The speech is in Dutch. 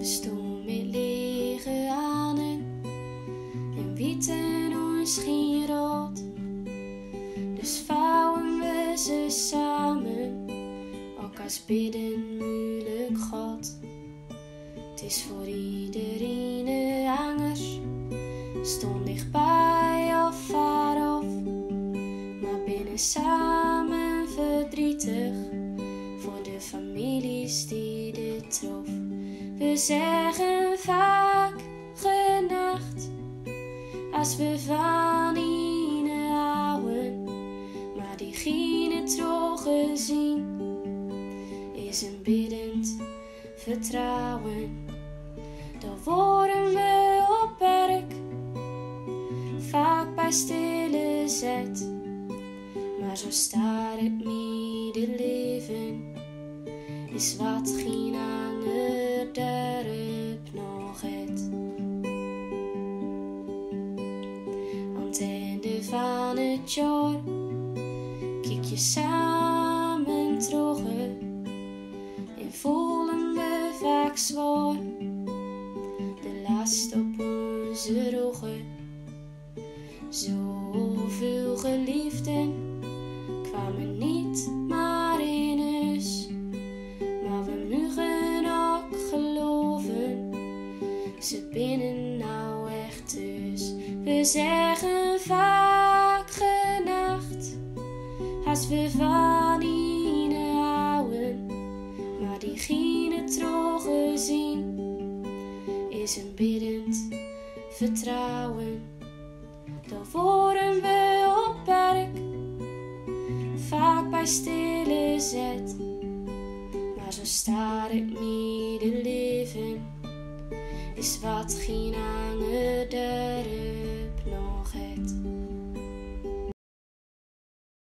We stonden met lege handen wit en. Dus vouwen we ze samen, ook als bidden moeilijk God. Het is voor iedereen een stond dichtbij of ver of, maar binnen samen verdrietig voor de families die dit trof. We zeggen vaak genacht. Als we van ine houden. Maar die geen trogen zien. Is een biddend vertrouwen. Dan worden we op werk. Vaak bij stille zet. Maar zo staat het leven is wat geen ander daarop nog het. Aan het einde van het jaar kijk je samen terug en voelen we vaak zwaar de last op onze ruggen. Zoveel geliefden ze binnen nou echt thuis. We zeggen vaak genacht, als we van ine houden. Maar die geen trogen zien, is een biddend vertrouwen. Dan worden we op werk, vaak bij stille zet. Maar zo staat het leven is wat geen ander